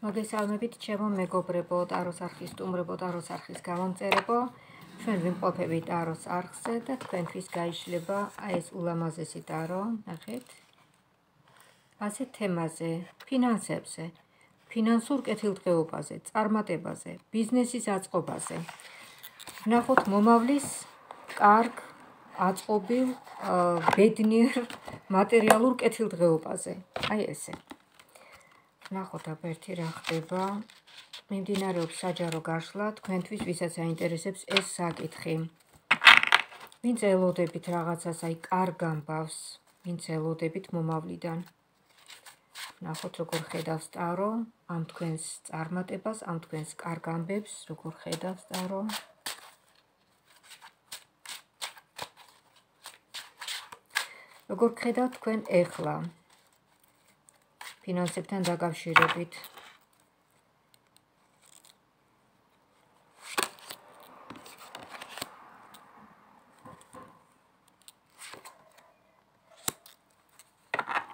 მოგესალმებით ჩემო მეგობრებო, ტაროს არხის სტუმრებო, ტაროს არხის გამომწერებო. ჩვენ ვიმყოფებით ტაროს არხზე და თქვენთვის გაიშლება აი ეს ულამაზესი ტარო, ნახეთ. ასე თემაზე, ფინანსებზე, ფინანსურ კეთილდღეობაზე, წარმატებაზე, ბიზნესის აწყობაზე. ნახოთ მომავლის კარგ აწყობილ ბედნიერ მატერიალურ კეთილდღეობაზე. აი ესე. ნახოთ აბა ერთი რა ხდება. მიმდინარეობს საჯარო გაშლა თქვენთვის, ვისაც აინტერესებს ეს საკითხი. ვინც ელოდებით რაღაცას, აი კარგ ამბავს, ვინც ელოდებით მომავლიდან. ნახოთ როგორ ხედავს ტარო ამ თქვენს წარმატებას, ამ თქვენს კარგ ამბებს, როგორ ხედავს ტარო. როგორ ხედავთ თქვენ ეხლა? ფინანსებთან დაკავშირებით.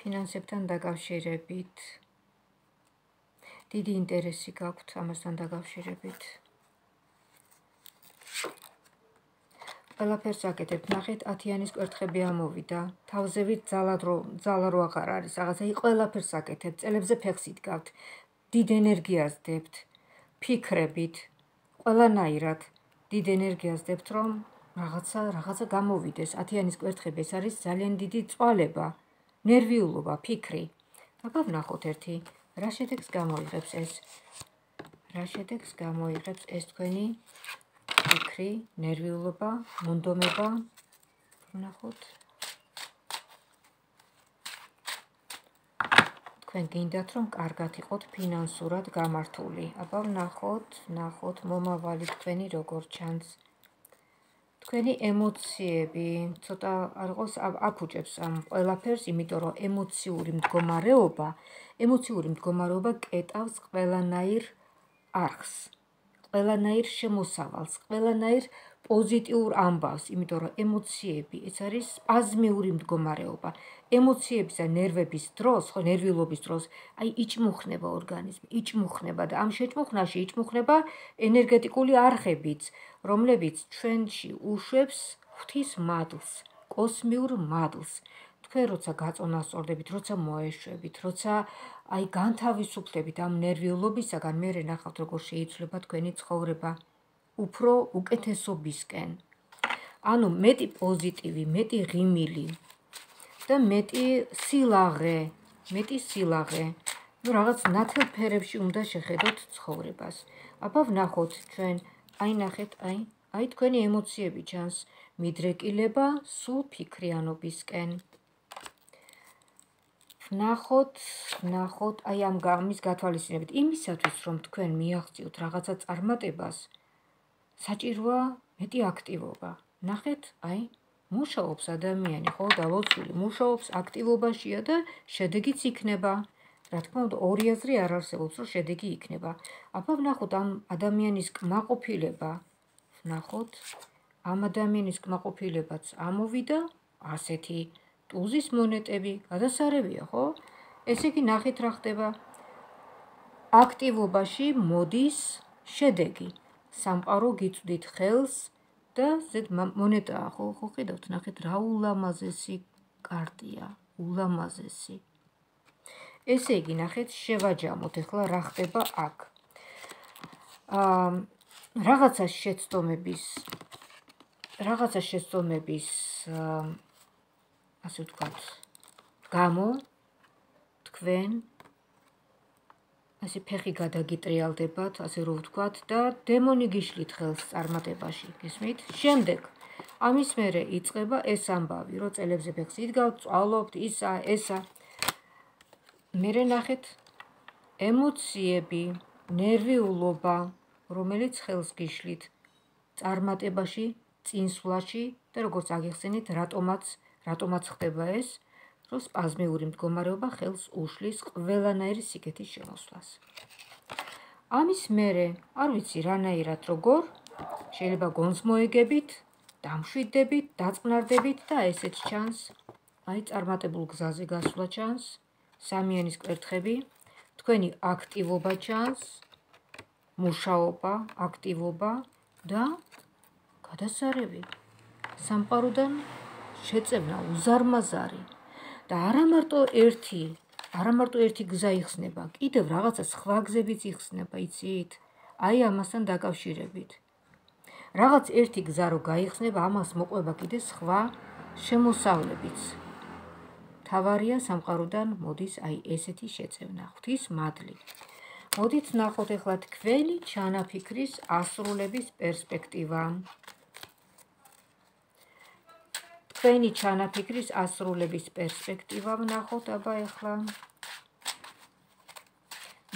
ფინანსებთან დაკავშირებით. დიდი ინტერესი გაქვთ ამასთან დაკავშირებით. ყველაფერს აკეთებ. ნახეთ, ათიანის კვერთხები ამოვიდა. თავზევით ძალად რო ძალა რო აღარ არის. რაღაცა ი ყველაფერს აკეთებ. წელებზე ფეხს იდგავთ. დიდ ენერგიას დებთ. ფიქრებით. ყველანაირად დიდ ენერგიას დებთ, რომ რაღაცა რაღაცა გამოვიდეს. ათიანის კვერთხები ეს არის ძალიან დიდი წვალება, ნერვიულობა, ფიქრი. აბა ვნახოთ ერთი. რა შედეგს გამოიღებს ეს? რა შედეგს გამოიღებს ეს თქვენი ფიქრი, ნერვიულობა, მონდომება. ნახოთ. თქვენ გინდათ რომ კარგად იყოთ ფინანსურად გამართული. აბა ნახოთ, ნახოთ მომავალი თქვენი როგორ ჩანს. თქვენი ემოციები ცოტა არ იყოს აფუჭებს ამ ყველაფერს, იმიტომ რომ ემოციური მდგომარეობა, ემოციური მდგომარეობა კეტავს ყველანაირ არხს. ყველანაირ შემოსავალს, ყველანაირ პოზიტიურ ამბავს, იმიტომ რომ ემოციები ეს არის სპაზმიური მდგომარეობა. ემოციების და ნერვების დროს, ხო, ნერვიულობის დროს, აი იჭმუხნება ორგანიზმი, იჭმუხნება და ამ შეჭმუხნაში იჭმუხნება ენერგეტიკული არხებიც, რომლებიც ჩვენში უშვებს ღვთის მადლს, კოსმიურ მადლს. თქვენ როცა გაწონასწორდებით, როცა მოეშვებით, როცა აი განთავისუფლებით ამ ნერვიულობისაგან, მე რენახავთ როგორ შეიცვლება თქვენი ცხოვრება უფრო უკეთესობისკენ. ანუ მეტი პოზიტივი, მეტი ღიმილი და მეტი სილაღე, მეტი სილაღე. ну რაღაც ნათელ ფერებში უნდა შეხედოთ ცხოვრებას. აბა ვნახოთ ჩვენ, აი ნახეთ, აი, აი თქვენი ემოციები ჩანს, მიდრეკილება სულ ფიქრიანობისკენ. ნახოთ, ნახოთ, აი ამ გამის გათვალისწინებით იმისათვის, რომ თქვენ მიაღწიოთ რაღაცა წარმატებას, საჭიროა მეტი აქტივობა. ნახეთ, აი, მუშაობს ადამიანი, ხო, დავოცული, მუშაობს აქტივობაშია და შედეგიც იქნება. რა თქმა უნდა, ორი აზრი არ არსებობს, რომ შედეგი იქნება. აბა ნახოთ ამ ადამიანის კმაყოფილება. ნახოთ, ამ ადამიანის კმაყოფილებაც ამოვიდა ასეთი ტუზის მონეტები გადასარევია, ხო? ესე იგი ნახეთ რა ხდება. აქტივობაში მოდის შედეგი. სამყარო გიწვდით ხელს და ზედ მონეტაა, ხო, ხო ხედავთ, ნახეთ რა ულამაზესი კარტია, ულამაზესი. ესე იგი ნახეთ შევაჯამოთ ახლა რა ხდება აქ. აა რაღაცა შეცდომების რაღაცა შეცდომების აა ასე ვთქვათ, გამო თქვენ ასე ფეხი გადაგიტრიალდებათ, ასე რომ ვთქვათ და დემონი გიშლით ხელს წარმატებაში, გესმით? შემდეგ ამის მერე იწება ეს ამბავი, რომ წელებზე ფეხს იდგავთ, წვალობთ, ისა, ესა. მერე ნახეთ ემოციები, ნერვიულობა, რომელიც ხელს გიშლით წარმატებაში, წინსვლაში და როგორც აგიხსენით, რატომაც რატომაც ხდება ეს, რომ სპაზმიური მდგომარეობა ხელს უშლის ყველანაირი სიკეთის შემოსვლას. ამის მერე, არ ვიცი რანაირად როგორ, შეიძლება გონს მოეგებით, დამშვიდდებით, დაწყნარდებით და ესეც ჩანს. აი წარმატებულ გზაზე გასვლა ჩანს. სამიანის კვერთხები თქვენი აქტივობა ჩანს, მუშაობა, აქტივობა და გადასარევი. სამყაროდან შეწევნა უზარმაზარი და არა მარტო ერთი, არა მარტო ერთი გზა იხსნება, კიდევ რაღაცა სხვა გზებიც იხსნება, იცით? აი ამასთან დაკავშირებით. რაღაც ერთი გზა რო გაიხსნება, ამას მოყვება კიდე სხვა შემოსავლებიც. თავარია სამყაროდან მოდის აი ესეთი შეწევნა, ღვთის მადლი. მოდით ნახოთ ახლა თქვენი ჩანაფიქრის ასრულების პერსპექტივა. თქვენი ჩანაფიქრის ასრულების პერსპექტივა ვნახოთ აბა ახლა.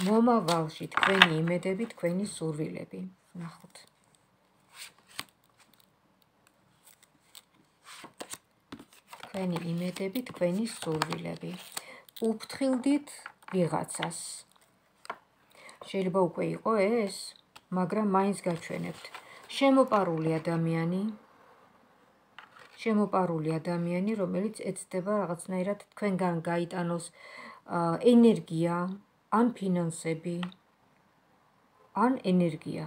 მომავალში თქვენი იმედები, თქვენი სურვილები. ნახოთ. თქვენი იმედები, თქვენი სურვილები. უფრთხილდით ვიღაცას. შეიძლება უკვე იყო ეს, მაგრამ მაინც გაჩვენებთ. შემოპარული ადამიანი. შემოპარული ადამიანი, რომელიც ეცდება რაღაცნაირად თქვენგან გაიტანოს ენერგია, ან ფინანსები, ან ენერგია.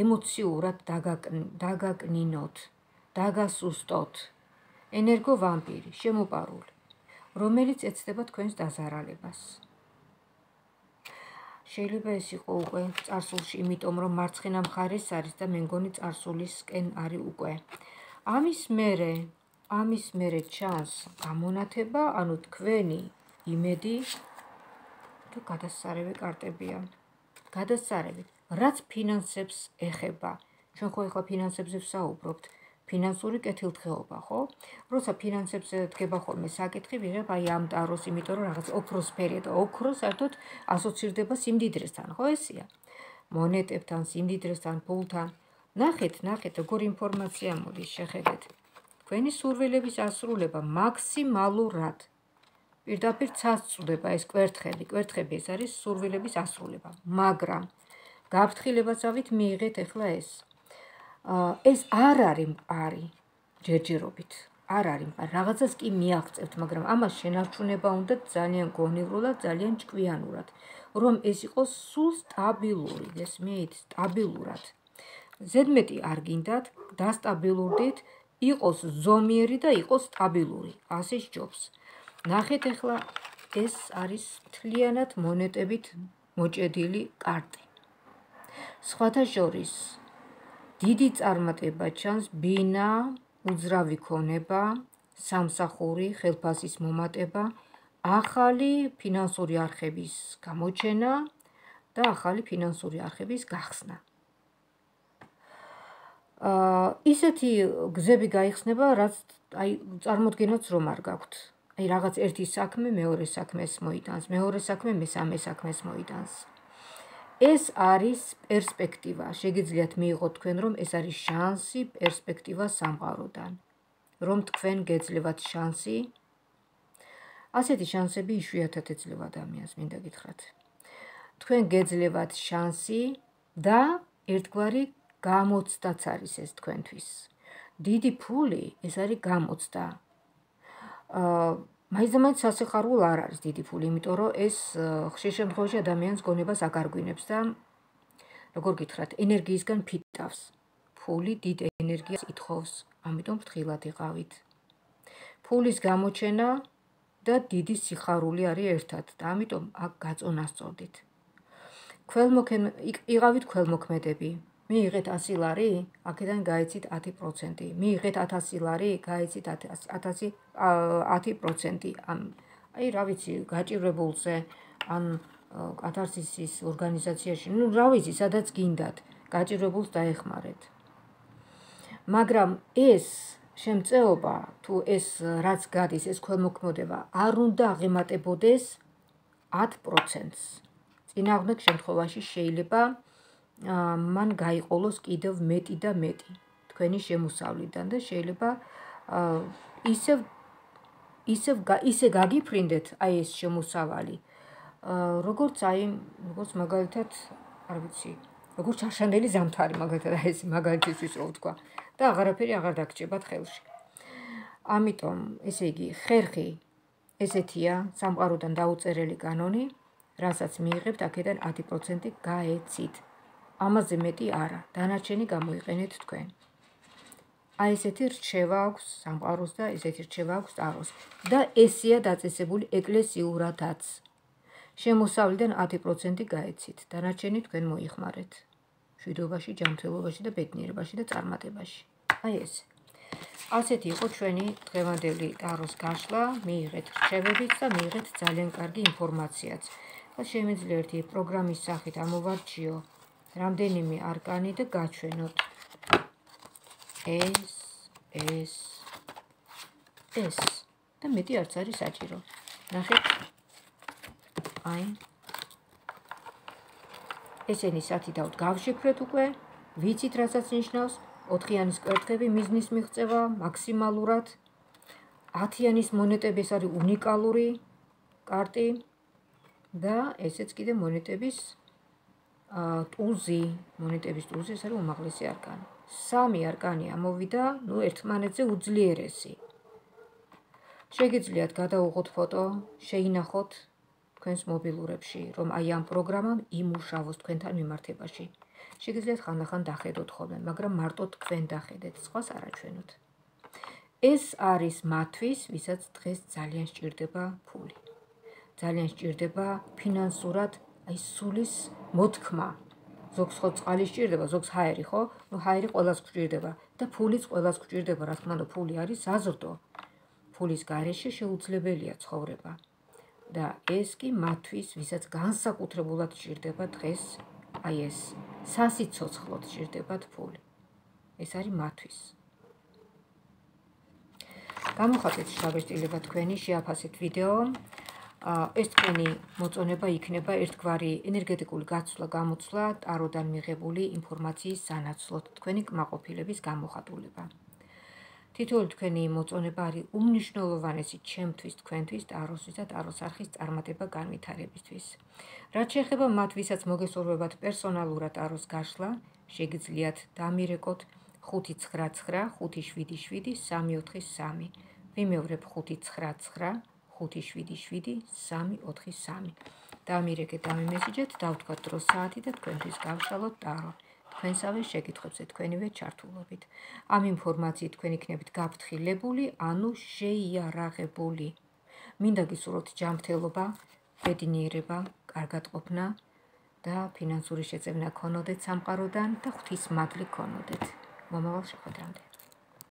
ემოციურად დაგაკნინოთ, დაგასუსტოთ. ენერგო ვამპირი, შემოპარული, რომელიც ეცდება თქვენს დაზარალებას. შეიძლება ეს იყო უკვე წარსულში, იმიტომ რომ მარცხენა მხარეს არის და მე მგონი წარსულისკენ არის უკვე. ამის მერე, ამის მერე ჩანს გამონათება, ანუ თქვენი იმედი და გადასარევი კარტებია. გადასარევი, რაც ფინანსებს ეხება. ჩვენ ხო ახლა ფინანსებზე ვსაუბრობთ. ფინანსური კეთილდღეობა, ხო? როცა ფინანსებზე დგება ხოლმე საკითხი, ვიღებ აი ამ ტაროს, იმიტომ რომ რაღაც ოქროს ფერია და ოქრო საერთოდ ასოცირდება სიმდიდრესთან, ხო ესია? მონეტებთან, სიმდიდრესთან, ფულთან. ნახეთ, ნახეთ, როგორ ინფორმაცია მოდის, შეხედეთ. თქვენი სურვილების ასრულება მაქსიმალურად. პირდაპირ ცაცდება ეს კვერთხები, კვერთხები ეს არის სურვილების ასრულება, მაგრამ გაფრთხილებაცავით მიიღეთ ახლა ეს. ეს არ არის მყარი ჯერჯერობით. არ არის მყარი. რაღაცას კი მიაღწევთ მაგრამ ამას შენარჩუნება უნდა ძალიან გონივრულად ძალიან ჭკვიანურად რომ ეს იყოს სულ სტაბილური. გესმით სტაბილურად ზედმეტი არ გინდათ დასტაბილურდით იყოს ზომიერი და იყოს სტაბილური. ასე სჯობს. ნახეთ ახლა ეს არის თლიანად მონეტებით მოჭედილი კარტი. სხვათა შორის დიდი წარმატება ჩანს ბინა, უძრავი ქონება, სამსახური, ხელფასის მომატება, ახალი ფინანსური არხების გამოჩენა და ახალი ფინანსური არხების გახსნა. აა ისეთი გზები გაიხსნება, რაც აი წარმოდგენაც რომ არ გაქვთ. აი რაღაც ერთი საქმე მეორე საქმეს მოიტანს, მეორე საქმე მესამე საქმეს მოიტანს. ეს არის პერსპექტივა. შეგიძლიათ მიიღოთ თქვენ, რომ ეს არის შანსი, პერსპექტივა სამყაროდან. რომ თქვენ გეძლევათ შანსი. ასეთი შანსები იშვიათად ეძლევა ადამიანს, მინდა გითხრათ. თქვენ გეძლევათ შანსი და ერთგვარი გამოცდაც არის ეს თქვენთვის. დიდი ფული, ეს არის გამოცდა. აა მაინც და მაინც სასიხარულო არ არის დიდი ფული, იმიტომ რომ ეს ხშირ შემთხვევაში ადამიანს გონებას აკარგვინებს და როგორ გითხრათ, ენერგიისგან ფიტავს. ფული დიდ ენერგიას ითხოვს, ამიტომ ფრთხილად იყავით. ფულის გამოჩენა და დიდი სიხარული არის ერთად და ამიტომ აქ გაწონასწორდით. ქველმოქმედ იყავით ქველმოქმედები, მიიღეთ 100 ლარი, აქედან გაიცით 10%. მიიღეთ 1000 ლარი, გაიცით 1000 10%. ამ აი რა ვიცი, გაჭირებულზე ან კათარსისის ორგანიზაციაში, ну, რა ვიცი, სადაც გინდათ, გაჭირებულს დაეხმარეთ. მაგრამ ეს შემწეობა, თუ ეს რაც გადის, ეს ქველმოქმედება არ უნდა აღემატებოდეს 10%-ს. წინააღმდეგ შემთხვევაში შეიძლება მან გაიყოლოს კიდევ მეტი და მეტი თქვენი შემოსავლიდან და შეიძლება ისევ ისევ ისე გაგიფრინდეთ აი ეს შემოსავალი როგორც აი როგორც მაგალითად არ ვიცი როგორც ჩაშანდელი ზამთარი მაგალითად აი ეს მაგალითისთვის რო ვთქვა და აღარაფერი აღარ დაგჭებათ ხელში ამიტომ ესე იგი ხერხი ესეთია სამყაროდან დაუწერელი კანონი რასაც მიიღებთ აქედან 10% გაეცით. ამაზე მეტი არა, დანარჩენი გამოიყენეთ თქვენ. აი ესეთი რჩევა აქვს სამყაროს და ესეთი რჩევა აქვს ტაროს და ესია დაწესებული ეკლესიურადაც. შემოსავლიდან 10% გაეცით, დანარჩენი თქვენ მოიხმარეთ. შვიდობაში, ჯანმრთელობაში და ბედნიერებაში და წარმატებაში. აი ეს. ასეთი იყო ჩვენი დღევანდელი ტაროს გაშლა, მიიღეთ რჩევებიც და მიიღეთ ძალიან კარგი ინფორმაციაც. და შემიძლია ერთი პროგრამის სახით ამოვარჩიო რამდენიმე არკანი და გაჩვენოთ. ეს ეს ეს და მეტი არც არის საჭირო. ნახეთ. აი ესენი სათი დავთ გავშიფრეთ უკვე, ვიცით რასაც ნიშნავს. 4-იანის კვერთხები მიზნის მიღწევა მაქსიმალურად. 10-იანის მონეტები ეს არის უნიკალური კარტი. და ესეც კიდე მონეტების ტუზი, მონეტების ტუზი, ეს არის უმაღლესი არკანი. სამი არკანი ამოვიდა, ну ერთმანეთზე უძლიერესი. შეგიძლიათ გადაუღოთ ფოტო, შეინახოთ თქვენს მობილურებში, რომ აი ამ პროგრამამ იმუშავოს თქვენთან მიმართებაში. შეგიძლიათ ხანდახან დახედოთ ხოლმე, მაგრამ მარტო თქვენ დახედეთ, სხვას არაჩვენოთ. ეს არის მათვის, ვისაც დღეს ძალიან სჭირდება ფული. ძალიან სჭირდება ფინანსურად აი სულის მოთქმა. ზოგს ხო წყალი სჭირდება, ზოგს ჰაერი, ხო? ნუ ჰაერი ყოველას გჭირდება და ფულიც ყოველას გჭირდება, რა თქმა უნდა, ფული არის საზრდო. ფულის გარეშე შეუძლებელია ცხოვრება. და ეს კი მათვის, ვისაც განსაკუთრებულად სჭირდება დღეს, აი ეს სასიცოცხლოდ სჭირდებათ ფული. ეს არის მათვის. გამოხატეთ შაბეშტილება თქვენი, შეაფასეთ ვიდეო. ეს თქვენი მოწონება იქნება ერთგვარი ენერგეტიკული გაცვლა გამოცვლა ტაროდან მიღებული ინფორმაციის სანაცვლოდ თქვენი კმაყოფილების გამოხატულება. თითოეული თქვენი მოწონება არის უმნიშვნელოვანესი ჩემთვის, თქვენთვის, ტაროსთვის და ტაროს არხის წარმატება განვითარებისთვის. რაც შეეხება მათ, ვისაც მოგესურვებათ პერსონალურად ტაროს გაშლა, შეგიძლიათ დამირეკოთ 599 577 343. ვიმეორებ 599 577-343. დამირეკეთ ამ მესიჯეთ, დავთქვათ დრო საათი და თქვენთვის გავშალოთ ტარო. თქვენსავე შეკითხვებზე თქვენივე ჩართულობით. ამ ინფორმაციით თქვენ იქნებით გაფრთხილებული, ანუ შეიარაღებული. მინდა გისურვოთ ჯანმრთელობა, ბედნიერება, კარგატყოფნა და ფინანსური შეწევნა ქონოდეთ სამყაროდან და ღვთის მადლი ქონოდეთ. მომავალ შეხვედრამდე